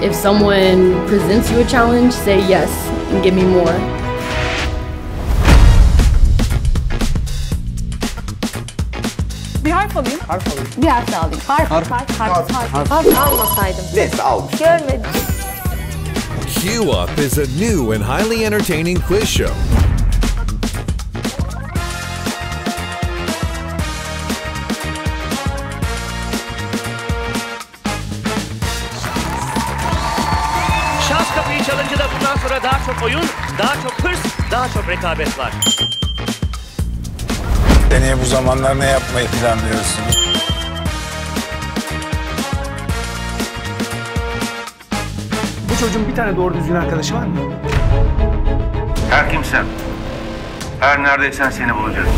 If someone presents you a challenge, say yes and give me more. Bir harf alayım. Harf alayım. Bir harf daha alayım. Harf, harf, harf, harf, harf. Harf almasaydım. Neyse almış. Görmedim. Q Up is a new and highly entertaining quiz show. Challenge'da bundan sonra daha çok oyun, daha çok hırs, daha çok rekabet var. Seneye bu zamanlar ne yapmayı planlıyorsunuz? Bu çocuğun bir tane doğru düzgün arkadaşı var mı? Her kimsen, her neredeysen seni bulacağız.